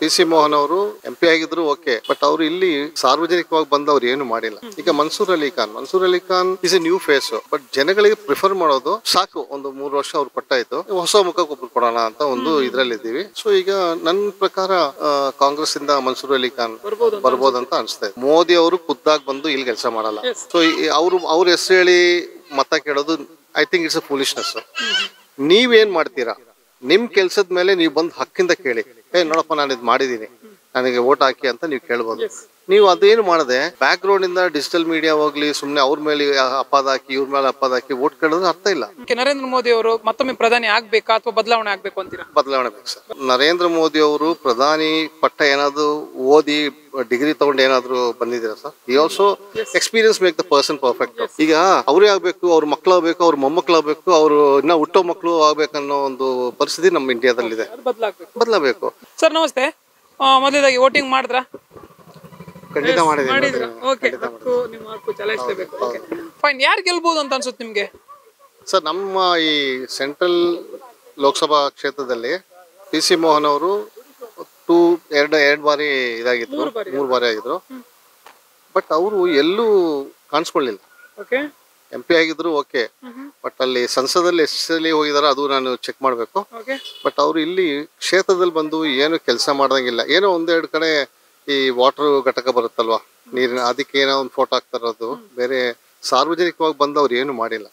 P C Mohan ಅವರು M P ಆಗಿದ್ರು okay but ಅವರು ಇಲ್ಲಿ ಸಾರ್ವಜನಿಕವಾಗಿ ಬಂದವರು ಏನು ಮಾಡಿಲ್ಲ. ಈಗ Mansoor Ali Khan Mansoor Ali Khan is a new face but ಜನಗಳಿಗೆ ಪ್ರಿಫರ್ ಮಾಡೋದು ಸಾಕು ಒಂದು ಮೂರು ವರ್ಷ ಅವ್ರು ಪಟ್ಟಾಯ್ತು ಹೊಸ ಮುಖ ಒಬ್ರು ಕೊಡೋಣ ಅಂತ ಒಂದು ಇದ್ರಲ್ಲಿ ಇದ್ದೀವಿ ಸೊ ಈಗ ನನ್ನ ಪ್ರಕಾರ ಕಾಂಗ್ರೆಸ್ ಇಂದ ಮನ್ಸೂರ್ ಅಲಿ ಖಾನ್ ಬರ್ಬೋದಂತ ಅನ್ಸ್ತಾ ಇದೆ ಮೋದಿ ಅವರು ಖುದ್ದಾಗಿ ಬಂದು ಇಲ್ಲಿ ಕೆಲಸ ಮಾಡಲ್ಲ. ಸೊ ಅವರು ಅವ್ರ ಹೆಸರು ಹೇಳಿ ಮತ ಕೇಳೋದು I think it's a foolishness ನೀವೇನ್ ಮಾಡ್ತೀರಾ? ನಿಮ್ ಕೆಲ್ಸದ ಮೇಲೆ ನೀವು ಬಂದು ಹಕ್ಕಿಂದ ಕೇಳಿ. ಏ ನೋಡಪ್ಪ ನಾನು ಇದು ಮಾಡಿದೀನಿ. ನನಗೆ ವೋಟ್ ಹಾಕಿ ಅಂತ ನೀವು ಕೇಳ್ಬೋದು. ನೀವು ಅದೇನು ಮಾಡದೆ ಬ್ಯಾಕ್ ಗ್ರೌಂಡ್ ಇಂದ ಡಿಜಿಟಲ್ ಮೀಡಿಯಾ ಹೋಗ್ಲಿ ಸುಮ್ನೆ ಅವ್ರ ಮೇಲೆ ಅಪಾದ ಹಾಕಿ ಇವ್ರ ಮೇಲೆ ಅಪಾದ ಹಾಕಿ ವೋಟ್ ಕೇಳೋದು ಅರ್ಥ ಇಲ್ಲ. ನರೇಂದ್ರ ಮೋದಿ ಅವರು ಮತ್ತೊಮ್ಮೆ ಪ್ರಧಾನಿ ಆಗ್ಬೇಕಾ ಅಥವಾ ಬದಲಾವಣೆ ಆಗ್ಬೇಕು ಅಂತೀರಾ? ಬದಲಾವಣೆ ಬೇಕು ಸರ್. ನರೇಂದ್ರ ಮೋದಿ ಅವರು ಪ್ರಧಾನಿ ಪಟ್ಟ ಏನಾದ್ರು ಓದಿ ಡಿಗ್ರಿ ತಗೊಂಡು ಏನಾದ್ರು ಬಂದಿದ್ದೀರಾ ಸರ್? ಈ also experience make the person perfect ಈಗ ಅವರೇ ಆಗ್ಬೇಕು ಅವ್ರ ಮಕ್ಳು ಆಗ್ಬೇಕು ಅವ್ರ ಮೊಮ್ಮಕ್ಳು ಆಗ್ಬೇಕು ಅವರು ಇನ್ನ ಹುಟ್ಟೋ ಮಕ್ಕಳು ಆಗ್ಬೇಕನ್ನೋ ಒಂದು ಪರಿಸ್ಥಿತಿ ನಮ್ಮ ಇಂಡಿಯಾದಲ್ಲಿದೆ ಇದೆ ಬದಲಾಗ್ಬೇಕು. ಬದಲಾಗಬೇಕು. ಸರ್ ನಮಸ್ತೆ. ಮೊದಲದಾಗಿ ವೋಟಿಂಗ್ ಮಾಡಿದ್ರಾ? ಖಂಡಿತ ಮಾಡಿದ್ರ? ಓಕೆ ಹಕ್ಕು ನಿಮ್ಮ ಹಕ್ಕು ಚಲಾಯಿಸಲೇಬೇಕು. ಓಕೆ ಫೈನ್ ಯಾರು ಗೆಲ್ಬಹುದು ಅಂತ ಅನ್ಸುತ್ತೆ ನಿಮ್ಗೆ? ಸರ್ ನಮ್ಮ ಈ ಸೆಂಟ್ರಲ್ ಲೋಕಸಭಾ ಕ್ಷೇತ್ರದಲ್ಲಿ ಪಿ ಸಿ ಮೋಹನ್ ಅವರು ಟೂ ಎರಡು ಎರಡು ಬಾರಿ ಇದಾಗಿದ್ರು. ಮೂರು ಬಾರಿ. ಆಗಿದ್ರು. ಬಟ್ ಅವರು ಎಲ್ಲೂ ಕಾಣಿಸ್ಕೊಳ್ಳಿಲ್ಲ. ಓಕೆ ಎಂ ಪಿ ಆಗಿದ್ರು ಓಕೆ ಬಟ್ ಅಲ್ಲಿ ಸಂಸದಲ್ಲಿ ಎಷ್ಟಲ್ಲಿ ಹೋಗಿದಾರ ಅದು ನಾನು ಚೆಕ್ ಮಾಡಬೇಕು. ಬಟ್ ಅವರು ಇಲ್ಲಿ ಕ್ಷೇತ್ರದಲ್ಲಿ ಬಂದು ಏನು ಕೆಲಸ ಮಾಡ್ದಂಗಿಲ್ಲ. ಏನೋ ಒಂದೆರಡು ಕಡೆ ಈ ವಾಟರ್ ಘಟಕ ಬರುತ್ತಲ್ವಾ? ನೀರಿನ ಅದಕ್ಕೆ ಏನೋ ಒಂದು ಫೋಟೋ ಹಾಕ್ತಾ ಇರೋದು ಬೇರೆ ಸಾರ್ವಜನಿಕವಾಗಿ ಬಂದು ಅವ್ರು ಏನು ಮಾಡಿಲ್ಲ.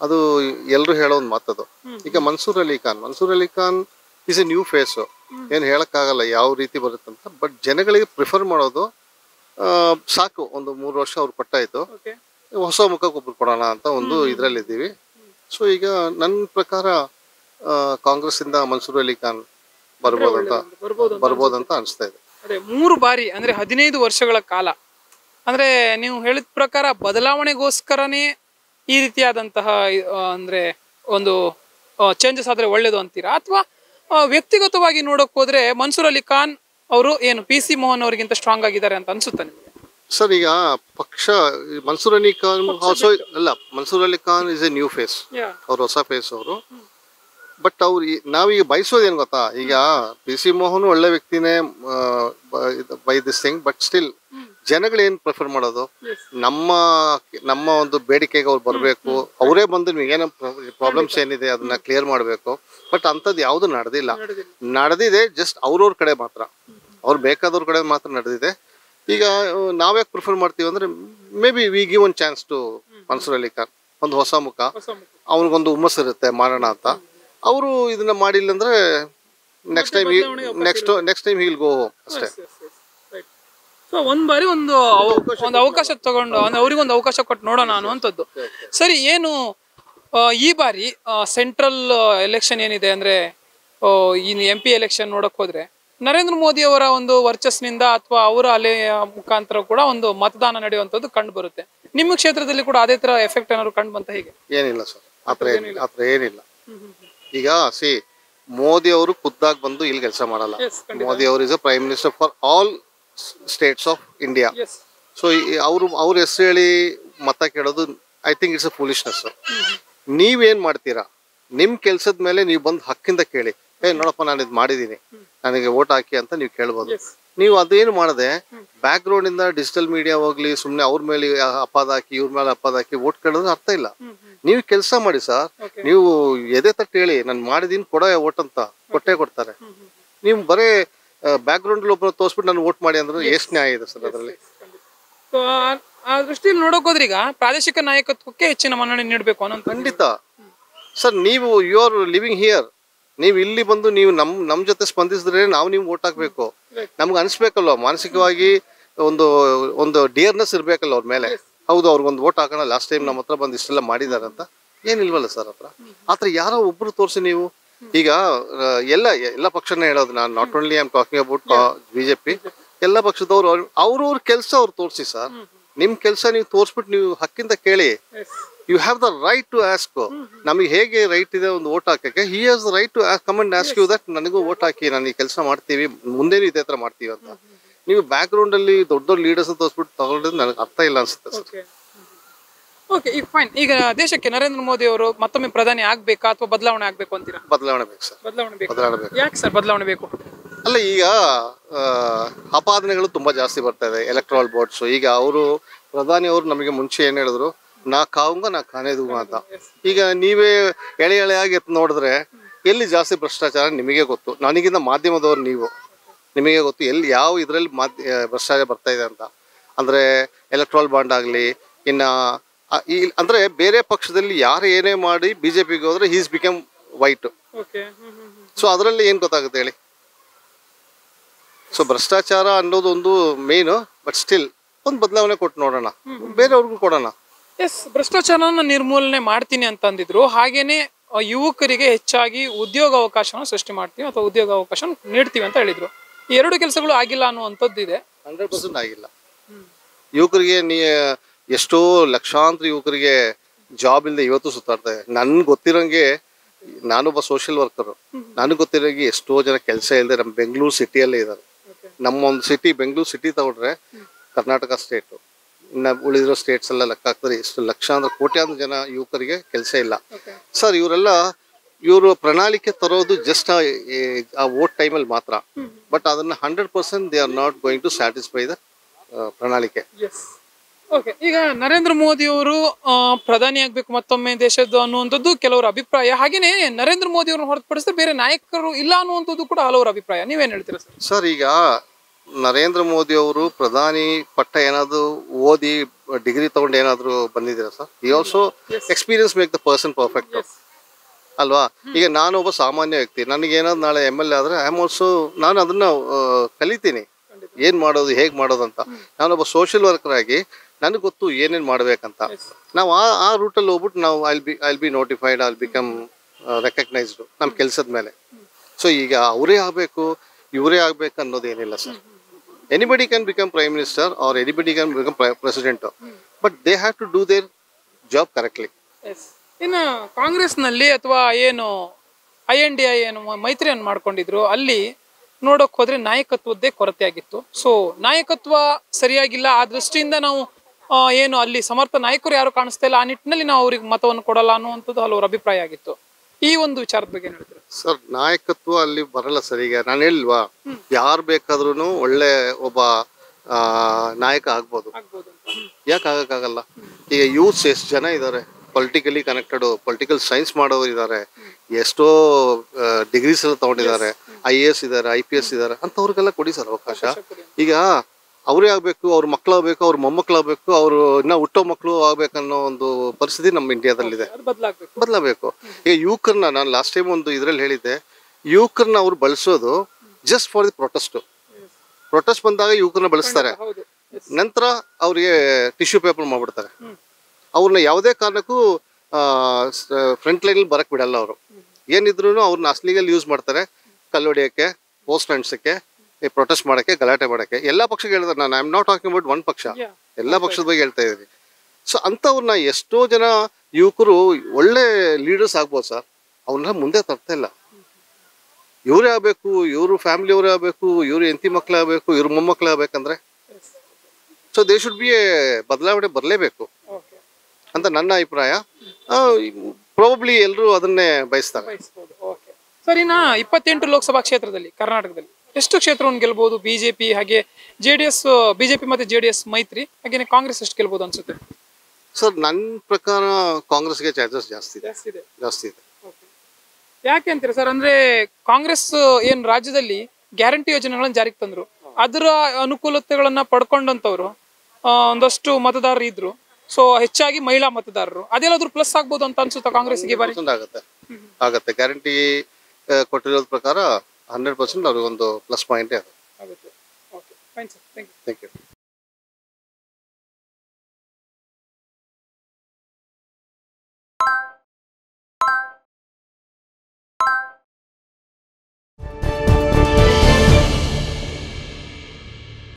ಅದು ಎಲ್ಲರೂ ಹೇಳೋ ಒಂದು ಮಾತದು. ಈಗ Mansoor Ali Khan Mansoor Ali Khan is a new face ಏನು ಹೇಳಕ್ಕಾಗಲ್ಲ ಯಾವ ರೀತಿ ಬರುತ್ತಂತ. ಬಟ್ ಜನಗಳಿಗೆ ಪ್ರಿಫರ್ ಮಾಡೋದು ಸಾಕು. ಒಂದು ಮೂರು ವರ್ಷ ಅವ್ರು ಕೊಟ್ಟಾಯ್ತು. ಹೊಸ ಮುಖ ಒಬ್ರು ಕೊಡೋಣ ಅಂತ ಒಂದು ಇದರಲ್ಲಿ ಇದ್ದೀವಿ ಸೊ ಈಗ ನನ್ನ ಪ್ರಕಾರ ಕಾಂಗ್ರೆಸ್ ಇಂದ ಮನ್ಸೂರ್ ಅಲಿ ಖಾನ್ ಬರ್ಬೋದಂತ ಬರ್ಬೋದು ಅಂತ ಬರ್ಬೋದಂತ ಅನಿಸ್ತಾ ಇದೆ. ಅದೇ ಮೂರು ಬಾರಿ ಅಂದ್ರೆ ಹದಿನೈದು ವರ್ಷಗಳ ಕಾಲ. ಅಂದ್ರೆ ನೀವು ಹೇಳಿದ ಪ್ರಕಾರ ಬದಲಾವಣೆಗೋಸ್ಕರನೇ ಈ ರೀತಿಯಾದಂತಹ ಅಂದ್ರೆ ಒಂದು ಚೇಂಜಸ್ ಆದ್ರೆ ಒಳ್ಳೇದು ಅಂತೀರಾ? ಅಥವಾ ವ್ಯಕ್ತಿಗತವಾಗಿ ನೋಡಕ್ ಹೋದ್ರೆ ಮನ್ಸೂರ್ ಅಲಿ ಖಾನ್ ಅವರು ಏನು ಪಿ ಸಿ ಮೋಹನ್ ಅವರಿಗಿಂತ ಸ್ಟ್ರಾಂಗ್ ಆಗಿದ್ದಾರೆ ಅಂತ ಅನ್ಸುತ್ತೆ ನಿಮ್ಗೆ? ಸರ್ ಈಗ ಪಕ್ಷ ಮನ್ಸೂರ್ ಅಲಿ ಖಾನ್ ಆಲ್ಸೋ ಅಲ್ಲ Mansoor Ali Khan is a new face ಅವ್ರು ಹೊಸ ಫೇಸ್ ಅವರು. ಬಟ್ ಅವ್ರು ನಾವೀಗ ಬಯಸೋದೇನು ಗೊತ್ತಾ? ಈಗ ಪಿ ಸಿ ಮೋಹನ್ ಒಳ್ಳೆ ವ್ಯಕ್ತಿನೇ by this thing but still ಜನಗಳು ಏನು ಪ್ರಿಫರ್ ಮಾಡೋದು? ನಮ್ಮ ನಮ್ಮ ಒಂದು ಬೇಡಿಕೆಗೆ ಅವ್ರು ಬರಬೇಕು. ಅವರೇ ಬಂದು ನಿಮಗೇನೋ ಪ್ರಾಬ್ಲಮ್ಸ್ ಏನಿದೆ ಅದನ್ನ ಕ್ಲಿಯರ್ ಮಾಡಬೇಕು. ಬಟ್ ಅಂಥದ್ದು ಯಾವುದು ನಡೆದಿಲ್ಲ. ನಡೆದಿದೆ ಜಸ್ಟ್ ಅವ್ರವ್ರ ಕಡೆ ಮಾತ್ರ. ಅವ್ರು ಬೇಕಾದವ್ರ ಕಡೆ ಮಾತ್ರ ನಡೆದಿದೆ. ಈಗ ನಾವ್ಯಾಕೆ ಪ್ರಿಫರ್ ಮಾಡ್ತೀವಿ ಅಂದ್ರೆ maybe we give one chance to Mansoor Ali Khan ಒಂದು ಹೊಸ ಮುಖ. ಅವ್ನಿಗೊಂದು ಹುಮ್ಮಸ್ ಇರುತ್ತೆ ಮಾಡೋಣ ಅಂತ. ಅವರು ಇದನ್ನ ಮಾಡಿಲ್ಲ ಅಂದ್ರೆ next time next next time he'll go ಅಷ್ಟೇ. ಸೊ ಒಂದ್ ಬಾರಿ ಒಂದು ಒಂದು ಅವಕಾಶ ತಗೊಂಡು ಅಂದ್ರೆ ಅವ್ರಿಗೊಂದು ಅವಕಾಶ ಕೊಟ್ಟು ನೋಡೋಣ ಅನ್ನುವಂಥದ್ದು. ಸರಿ ಏನು ಈ ಬಾರಿ ಸೆಂಟ್ರಲ್ ಎಲೆಕ್ಷನ್ ಏನಿದೆ ಅಂದ್ರೆ ಈ ಎಂ ಪಿ ಎಲೆಕ್ಷನ್ ನೋಡಕ್ ಹೋದ್ರೆ ನರೇಂದ್ರ ಮೋದಿ ಅವರ ಒಂದು ವರ್ಚಸ್ನಿಂದ ಅಥವಾ ಅವರ ಅಲೆಯ ಮುಖಾಂತರ ಕೂಡ ಒಂದು ಮತದಾನ ನಡೆಯುವಂತದ್ದು ಕಂಡು ಬರುತ್ತೆ. ನಿಮ್ಮ ಕ್ಷೇತ್ರದಲ್ಲಿ ಕೂಡ ಅದೇ ತರ ಎಫೆಕ್ಟ್ ಏನಾದ್ರು ಕಂಡು ಬಂತ ಹೇಗೆ? ಏನಿಲ್ಲ ಸರ್. ಆತರ ಏನಿಲ್ಲ. ಆತರ ಏನಿಲ್ಲ ಈಗ ಸಿ ಮೋದಿ ಅವರು ಖುದ್ದಾಗಿ ಬಂದು ಇಲ್ಲಿ ಕೆಲಸ ಮಾಡಲ್ಲ. ಮೋದಿ ಅವರು is a prime minister for all states of India so ಅವರು ಅವ್ರ ಹೆಸರು ಹೇಳಿ ಮತ ಕೇಳೋದು I think it's a foolishness ನೀವೇನ್ ಮಾಡ್ತೀರಾ? ನಿಮ್ ಕೆಲ್ಸದ ಮೇಲೆ ನೀವು ಬಂದು ಹಕ್ಕಿಂದ ಕೇಳಿ. ಏ ನೋಡಪ್ಪ ನಾನು ಇದು ಮಾಡಿದ್ದೀನಿ ನನಗೆ ವೋಟ್ ಹಾಕಿ ಅಂತ ನೀವು ಕೇಳ್ಬೋದು. ನೀವು ಅದೇನು ಮಾಡದೆ ಬ್ಯಾಕ್ ಗ್ರೌಂಡ್ ಇಂದ ಡಿಜಿಟಲ್ ಮೀಡಿಯಾ ಹೋಗ್ಲಿ ಸುಮ್ನೆ ಅವ್ರ ಮೇಲೆ ಅಪ್ಪದಾಕಿ ಹಾಕಿ ಇವ್ರ ಮೇಲೆ ಅಪ್ಪದಾಕಿ ಓಟ್ ಕೇಳೋದು ಅರ್ಥ ಇಲ್ಲ. ನೀವು ಕೆಲಸ ಮಾಡಿ ಸರ್ ನೀವು ಎದೆ ತಟ್ಟು ಹೇಳಿ ನಾನು ಮಾಡಿದೀನಿ ಕೊಡ ವೋಟ್ ಅಂತ ಕೊಟ್ಟೆ ಕೊಡ್ತಾರೆ. ನೀವು ಬರೇ ಬ್ಯಾಕ್ ಗ್ರೌಂಡ್ ಒಬ್ಬರು ತೋರಿಸ್ಬಿಟ್ಟು ನಾನು ವೋಟ್ ಮಾಡಿ ಅಂದ್ರೆ ಎಷ್ಟು ನ್ಯಾಯ ಇದೆ ಸರ್ ಅದರಲ್ಲಿ? ಆ ದೃಷ್ಟಿಯಲ್ಲಿ ನೋಡಕ್ ಹೋದ್ರೆ ಈಗ ಪ್ರಾದೇಶಿಕ ನಾಯಕತ್ವಕ್ಕೆ ಹೆಚ್ಚಿನ ಮನ್ನಣೆ ನೀಡಬೇಕು ಅನ್ನೋ ಖಂಡಿತ. ಸರ್ ನೀವು ಯು ಆರ್ ಲಿವಿಂಗ್ ಹಿಯರ್ ನೀವು ಇಲ್ಲಿ ಬಂದು ನೀವು ನಮ್ ನಮ್ ಜೊತೆ ಸ್ಪಂದಿಸಿದ್ರೆ ನಾವು ನೀವು ಓಟ್ ಹಾಕ್ಬೇಕು. ನಮ್ಗೆ ಅನ್ಸ್ಬೇಕಲ್ವ ಮಾನಸಿಕವಾಗಿ ಒಂದು ಒಂದು ಡಿಯರ್ನೆಸ್ ಇರ್ಬೇಕಲ್ಲ ಅವ್ರ ಮೇಲೆ. ಹೌದು ಅವ್ರಿಗೊಂದು ಓಟ್ ಹಾಕೋಣ ಲಾಸ್ಟ್ ಟೈಮ್ ನಮ್ಮ ಹತ್ರ ಬಂದು ಇಷ್ಟೆಲ್ಲ ಮಾಡಿದಾರೆ ಅಂತ. ಏನಿಲ್ವಲ್ಲ ಸರ್ ಹತ್ರ? ಆತರ ಯಾರೋ ಒಬ್ರು ತೋರಿಸಿ ನೀವು. ಈಗ ಎಲ್ಲ ಎಲ್ಲ ಪಕ್ಷನೇ ಹೇಳೋದು ನಾನು. Not only I am talking about BJP ಎಲ್ಲ ಪಕ್ಷದವ್ರು ಅವ್ರವ್ರ ಕೆಲಸ ಅವ್ರು ತೋರಿಸಿ ಸರ್ ನಿಮ್ ಕೆಲಸ ನೀವು ತೋರಿಸ್ಬಿಟ್ಟು ನೀವು ಹಕ್ಕಿಂದ ಕೇಳಿ. You have the right to ask ನಮಗೆ ಹೇಗೆ ರೈಟ್ ಇದೆ ಒಂದು ಓಟ್ ಹಾಕಕ್ಕೆ? He has the right to comment ask you that ನನಗೂ ಓಟ್ ಹಾಕಿ ನಾನು ಈ ಕೆಲಸ ಮಾಡ್ತೀವಿ ಮುಂದೇನು ಇದೇ ತರ ಮಾಡ್ತೀವಿ ಅಂತ. ನೀವು ಬ್ಯಾಕ್ ಗ್ರೌಂಡ್ ಅಲ್ಲಿ ದೊಡ್ಡ ದೊಡ್ಡ ಲೀಡರ್ಸ್ ತೋರಿಸ್ಬಿಟ್ಟು ತಗೊಂಡಿದ್ದು ನನಗೆ ಅರ್ಥ ಇಲ್ಲ ಅನ್ಸುತ್ತೆ ಸರ್. ಓಕೆ ಈಗ ಫೈನ್ ಈಗ ದೇಶಕ್ಕೆ ನರೇಂದ್ರ ಮೋದಿ ಅವರು ಮತ್ತೊಮ್ಮೆ ಪ್ರಧಾನಿ ಆಗ್ಬೇಕಾ ಅಥವಾ ಬದಲಾವಣೆ ಆಗ್ಬೇಕು ಅಂತೀರಾ? ಬದಲಾವಣೆ ಬೇಕು ಸರ್. ಬದಲಾವಣೆ ಬೇಕು. ಯಾಕೆ ಸರ್ ಬದಲಾವಣೆ ಬೇಕು? ಅಲ್ಲ ಈಗ ಆಪಾದನೆಗಳು ತುಂಬಾ ಜಾಸ್ತಿ ಬರ್ತಾ ಇದೆ ಎಲೆಕ್ಟ್ರಾಲ್ ಬೋರ್ಡ್ಸ್ ಈಗ ಅವರು ಪ್ರಧಾನಿ ಅವರು ನಮಗೆ ಮುಂಚೆ ಏನ್ ಹೇಳಿದ್ರು ನಾ ಕಾವುಂಗ ನಾ ಕಾನೇದುಂಗ ಅಂತ. ಈಗ ನೀವೇ ಎಳೆ ಎಳೆಯಾಗಿ ಆಗಿ ನೋಡಿದ್ರೆ ಎಲ್ಲಿ ಜಾಸ್ತಿ ಭ್ರಷ್ಟಾಚಾರ ನಿಮಗೆ ಗೊತ್ತು. ನನಗಿಂತ ಮಾಧ್ಯಮದವರು ನೀವು. ನಿಮಗೆ ಗೊತ್ತು ಎಲ್ಲಿ ಯಾವ ಇದರಲ್ಲಿ ಮಾಧ್ಯ ಭ್ರಷ್ಟಾಚಾರ ಬರ್ತಾ ಇದೆ ಅಂತ. ಅಂದ್ರೆ ಎಲೆಕ್ಟ್ರಾಲ್ ಬಾಂಡ್ ಆಗಲಿ ಇನ್ನ ಈ ಅಂದ್ರೆ ಬೇರೆ ಪಕ್ಷದಲ್ಲಿ ಯಾರು ಏನೇ ಮಾಡಿ ಬಿಜೆಪಿಗೆ ಹೋದ್ರೆ he's become white okay so ಅದರಲ್ಲಿ ಏನು ಗೊತ್ತಾಗುತ್ತೆ ಹೇಳಿ? ಸೊ ಭ್ರಷ್ಟಾಚಾರ ಅನ್ನೋದು ಒಂದು ಮೇನ್ ಬಟ್ ಸ್ಟಿಲ್ ಒಂದು ಬದಲಾವಣೆ ಕೊಟ್ಟು ನೋಡೋಣ. ಬೇರೆಯವ್ರಿಗೂ ಕೊಡೋಣ. ಎಸ್ ಭ್ರಷ್ಟಾಚಾರನ ನಿರ್ಮೂಲನೆ ಮಾಡ್ತೀನಿ ಅಂತ ಅಂದಿದ್ರು ಹಾಗೇನೆ ಯುವಕರಿಗೆ ಹೆಚ್ಚಾಗಿ ಉದ್ಯೋಗ ಅವಕಾಶವನ್ನು ಸೃಷ್ಟಿ ಮಾಡ್ತೀವಿ ಅಥವಾ ಉದ್ಯೋಗ ಅವಕಾಶ ನೀಡ್ತೀವಿ ಅಂತ ಹೇಳಿದ್ರು. ಈ ಎರಡು ಕೆಲಸಗಳು ಆಗಿಲ್ಲ ಅನ್ನುವಂಥದ್ದು ಇದೆ ಹಂಡ್ರೆಡ್ ಪರ್ಸೆಂಟ್ ಆಗಿಲ್ಲ. ಯುವಕರಿಗೆ ನೀ ಎಷ್ಟೋ ಲಕ್ಷಾಂತರ ಯುವಕರಿಗೆ ಜಾಬ್ ಇಲ್ಲದೆ ಇವತ್ತು ಸುತ್ತಾಡ್ತಾ ನನ್ ನನ್ಗೆ ಗೊತ್ತಿರೋಂಗೆ ನಾನೊಬ್ಬ ಸೋಷಿಯಲ್ ವರ್ಕರು ನನಗೆ ಗೊತ್ತಿರೋಂಗೆ ಎಷ್ಟೋ ಜನ ಕೆಲಸ ಇಲ್ಲದೆ ನಮ್ಮ ಬೆಂಗಳೂರು ಸಿಟಿಯಲ್ಲೇ ಇದ್ದಾರೆ. ನಮ್ಮ ಒಂದು ಸಿಟಿ ಬೆಂಗಳೂರು ಸಿಟಿ ತಗೊಂಡ್ರೆ ಕರ್ನಾಟಕ ಸ್ಟೇಟು ಇನ್ನು ಉಳಿದಿರೋ ಸ್ಟೇಟ್ಸ್ ಎಲ್ಲ ಲೆಕ್ಕ ಹಾಕಿದ್ರೆ ಇಷ್ಟು ಲಕ್ಷಾಂತರ ಕೋಟ್ಯಾಂತರ ಜನ ಯುವಕರಿಗೆ ಕೆಲಸ ಇಲ್ಲ. ಸರ್ ಇವರೆಲ್ಲ ಇವರು ಪ್ರಣಾಳಿಕೆ ತರೋದು ಜಸ್ಟ್ ಆ ವೋಟ್ ಟೈಮಲ್ಲಿ ಮಾತ್ರ. ಬಟ್ ಅದನ್ನ hundred percent they are not going to satisfy the ಪ್ರಣಾಳಿಕೆ. ಓಕೆ ಈಗ ನರೇಂದ್ರ ಮೋದಿ ಅವರು ಪ್ರಧಾನಿ ಆಗ್ಬೇಕು ಮತ್ತೊಮ್ಮೆ ದೇಶದ್ದು ಅನ್ನುವಂಥದ್ದು ಕೆಲವರ ಅಭಿಪ್ರಾಯ. ಹಾಗೇನೆ ನರೇಂದ್ರ ಮೋದಿ ಅವರನ್ನು ಹೊರತುಪಡಿಸಿದ್ರೆ ಬೇರೆ ನಾಯಕರು ಇಲ್ಲ ಅನ್ನುವಂಥದ್ದು ಕೂಡ ಹಲವರ ಅಭಿಪ್ರಾಯ. ನೀವೇನ್ ಹೇಳ್ತೀರಾ ಸರ್ ಈಗ ನರೇಂದ್ರ ಮೋದಿ ಅವರು ಪ್ರಧಾನಿ ಪಟ್ಟ ಏನಾದ್ರು ಓದಿ ಡಿಗ್ರಿ ತಗೊಂಡು ಏನಾದ್ರು ಬಂದಿದ್ದೀರಾ ಸರ್? ಈ also experience make the person perfect ಅಲ್ವಾ? ಈಗ ನಾನು ಒಬ್ಬ ಸಾಮಾನ್ಯ ವ್ಯಕ್ತಿ ನನಗೆ ಏನಾದ್ರು ನಾಳೆ ಎಂ ಎಲ್ ಎ ಆದ್ರೆ ಐ ಆಮ್ ಆಲ್ಸೋ ನಾನು ಅದನ್ನ ಕಲಿತೀನಿ. ಏನ್ ಮಾಡೋದು ಹೇಗೆ ಮಾಡೋದು ಅಂತ ನಾನೊಬ್ಬ ಸೋಷಿಯಲ್ ವರ್ಕರ್ ಆಗಿ ನನಗೆ ಗೊತ್ತು ಏನೇನು ಮಾಡ್ಬೇಕಂತ. ನಾವು ಆ ಆ ರೂಟಲ್ಲಿ ಹೋಗ್ಬಿಟ್ಟು ನಾವು I'll be I'll be notified I'll become recognised ನಮ್ಮ ಕೆಲಸದ ಮೇಲೆ. ಸೊ ಈಗ ಅವರೇ ಆಗಬೇಕು ಇವರೇ ಆಗ್ಬೇಕು ಅನ್ನೋದೇನಿಲ್ಲ sir. Anybody can become prime minister or anybody can become president but they have to do their job correctly yes ಇನ್ನು ಕಾಂಗ್ರೆಸ್ನಲ್ಲಿ ಅಥವಾ ಏನು ಐ ಎನ್ ಡಿ ಐ ಏನು ಮೈತ್ರಿಯನ್ನು ಮಾಡ್ಕೊಂಡಿದ್ರು ಅಲ್ಲಿ ನೋಡೋಕ್ ಹೋದ್ರೆ ನಾಯಕತ್ವದ್ದೇ ಕೊರತೆ ಆಗಿತ್ತು ಸೊ ನಾಯಕತ್ವ ಸರಿಯಾಗಿಲ್ಲ. ಆ ದೃಷ್ಟಿಯಿಂದ ನಾವು ಏನು ಅಲ್ಲಿ ಸಮರ್ಥ ನಾಯಕರು ಯಾರು ಕಾಣಿಸ್ತಾ ಇಲ್ಲ ಆ ನಿಟ್ಟಿನಲ್ಲಿ ನಾವು ಅವ್ರಿಗೆ ಮತವನ್ನು ಕೊಡಲ್ಲ ಅನ್ನುವಂಥದ್ದು ಹಲವರ ಅಭಿಪ್ರಾಯ ಆಗಿತ್ತು. ಈ ಒಂದು ವಿಚಾರದ ಬಗ್ಗೆ ಹೇಳ್ತೀರಾ? ಸರ್ ನಾಯಕತ್ವ ಅಲ್ಲಿ ಬರಲ್ಲ ಸರ್. ಈಗ ನಾನು ಹೇಳಿಲ್ವಾ? ಯಾರು ಬೇಕಾದ್ರೂ ಒಳ್ಳೆ ಒಬ್ಬ ಆ, ನಾಯಕ ಆಗ್ಬೋದು. ಯಾಕೆ ಆಗಕ್ಕಾಗಲ್ಲ? ಈಗ ಯೂತ್ಸ್ ಎಷ್ಟು ಜನ ಇದ್ದಾರೆ ಪೊಲಿಟಿಕಲಿ ಕನೆಕ್ಟೆಡ್ ಪೊಲಿಟಿಕಲ್ ಸೈನ್ಸ್ ಮಾಡೋರು ಇದ್ದಾರೆ ಎಷ್ಟೋ ಡಿಗ್ರೀಸ್ ಎಲ್ಲ ತಗೊಂಡಿದ್ದಾರೆ. ಐ ಎ ಎಸ್ ಇದ್ದಾರೆ ಐ ಪಿ ಎಸ್ ಇದ್ದಾರೆ ಅಂಥವ್ರಿಗೆಲ್ಲ ಕೊಡಿ ಸರ್ ಅವಕಾಶ. ಈಗ ಅವರೇ ಆಗ್ಬೇಕು ಅವ್ರ ಮಕ್ಕಳಾಗಬೇಕು ಅವ್ರ ಮೊಮ್ಮಕ್ಕಳಾಗಬೇಕು ಅವರು ಇನ್ನ ಹುಟ್ಟೋ ಮಕ್ಕಳು ಆಗ್ಬೇಕನ್ನೋ ಒಂದು ಪರಿಸ್ಥಿತಿ ನಮ್ಮ ಇಂಡಿಯಾದಲ್ಲಿದೆ. ಇದೆ ಬದಲಾಗಬೇಕು. ಈಗ ಯುವಕರನ್ನ ನಾನು ಲಾಸ್ಟ್ ಟೈಮ್ ಒಂದು ಇದ್ರಲ್ಲಿ ಹೇಳಿದ್ದೆ ಯುವಕರನ್ನ ಅವ್ರು ಬಳಸೋದು just for the protest protest ಬಂದಾಗ ಯುವಕರನ್ನ ಬಳಸ್ತಾರೆ. ನಂತರ ಅವ್ರಿಗೆ ಟಿಶ್ಯೂ ಪೇಪರ್ ಮಾಡ್ಬಿಡ್ತಾರೆ. ಅವ್ರನ್ನ ಯಾವುದೇ ಕಾರಣಕ್ಕೂ ಫ್ರಂಟ್ ಲೈನಲ್ಲಿ ಬರಕ್ಕೆ ಬಿಡಲ್ಲ ಅವರು. ಏನಿದ್ರು ಅವ್ರನ್ನ ಅಸ್ಲಿಗಲ್ಲಿ ಯೂಸ್ ಮಾಡ್ತಾರೆ. ಕಲ್ಲು ಹೊಡಿಯೋಕ್ಕೆ ಪೋಸ್ಟ್ ಅಂಟಿಸಕ್ಕೆ ಪ್ರೊಟೆಸ್ಟ್ ಮಾಡಕ್ಕೆ ಗಲಾಟೆ ಮಾಡಕ್ಕೆ ಎಲ್ಲ ಪಕ್ಷಕ್ಕೆ ಹೇಳಿದ್ರೆ ನಾನು. I am not talking about one ಪಕ್ಷ. ಎಲ್ಲ ಪಕ್ಷದ ಬಗ್ಗೆ ಹೇಳ್ತಾ ಇದ್ದೀನಿ. ಸೊ ಅಂಥವ್ರನ್ನ ಎಷ್ಟೋ ಜನ ಯುವಕರು ಒಳ್ಳೆ ಲೀಡರ್ಸ್ ಆಗ್ಬೋದು ಸರ್. ಅವ್ರನ್ನ ಮುಂದೆ ತರ್ತಾ ಇಲ್ಲ. ಇವರೇ ಆಗಬೇಕು ಇವರು ಫ್ಯಾಮಿಲಿಯವರೇ ಆಗಬೇಕು ಇವರು ಹೆಂಡತಿ ಮಕ್ಳೇ ಆಗಬೇಕು ಇವ್ರ ಮೊಮ್ಮಕ್ಳೇ ಆಗ್ಬೇಕಂದ್ರೆ? So they should be a ಬದಲಾವಣೆ ಬರಲೇಬೇಕು ಅಂತ ನನ್ನ ಅಭಿಪ್ರಾಯ. ಪ್ರಾಬಬ್ಲಿ ಎಲ್ಲರೂ ಅದನ್ನೇ ಬಯಸ್ತಾರೆ. ಸರಿನಾ ಓಕೆ ಸರ್ ಇನ್ನ ಇಪ್ಪತ್ತೆಂಟು ಲೋಕಸಭಾ ಕ್ಷೇತ್ರದಲ್ಲಿ ಕರ್ನಾಟಕದಲ್ಲಿ ಎಷ್ಟು ಕ್ಷೇತ್ರವನ್ನು ಗೆಲ್ಬಹುದು ಬಿಜೆಪಿ ಹಾಗೆ ಜೆ ಡಿ ಎಸ್ ಬಿಜೆಪಿ ಮತ್ತೆ ಜೆ ಡಿ ಎಸ್ ಮೈತ್ರಿ ಹಾಗೆ ಕಾಂಗ್ರೆಸ್ ಎಷ್ಟು ಗೆಲ್ಬಹುದು ಅನ್ಸುತ್ತೆ? ಸರ್ ನನ್ನ ಪ್ರಕಾರ ಕಾಂಗ್ರೆಸ್ಗೆ ಚಾನ್ಸಸ್ ಜಾಸ್ತಿ ಇದೆ. ಜಾಸ್ತಿ ಇದೆ. ಜಾಸ್ತಿ ಇದೆ. ಯಾಕೆ ಅಂತೀರಾ ಸರ್? ಅಂದ್ರೆ ಕಾಂಗ್ರೆಸ್ ಏನ್ ರಾಜ್ಯದಲ್ಲಿ ಗ್ಯಾರಂಟಿ ಯೋಜನೆಗಳನ್ನ ಜಾರಿಗೆ ತಂದ್ರು. ಅದರ ಅನುಕೂಲತೆಗಳನ್ನ ಪಡ್ಕೊಂಡಂತವ್ರು ಒಂದಷ್ಟು ಮತದಾರರು ಇದ್ರು. ಸೊ ಹೆಚ್ಚಾಗಿ ಮಹಿಳಾ ಮತದಾರರು. ಅದೆಲ್ಲಾದ್ರೂ ಪ್ಲಸ್ ಆಗ್ಬೋದು ಅಂತ ಅನ್ಸುತ್ತಾ ಕಾಂಗ್ರೆಸ್ಗೆ ಬಾರಿ? ಆಗುತ್ತೆ. ಆಗುತ್ತೆ. ಗ್ಯಾರಂಟಿ ಕೊಟ್ಟಿರೋದ್ ಪ್ರಕಾರ ಹಂಡ್ರೆಡ್ ಪರ್ಸೆಂಟ್ ಅವ್ರಿಗೊಂದು ಪ್ಲಸ್ ಪಾಯಿಂಟೇ ಅದು. ಆಗುತ್ತೆ. Okay fine sir thank you thank you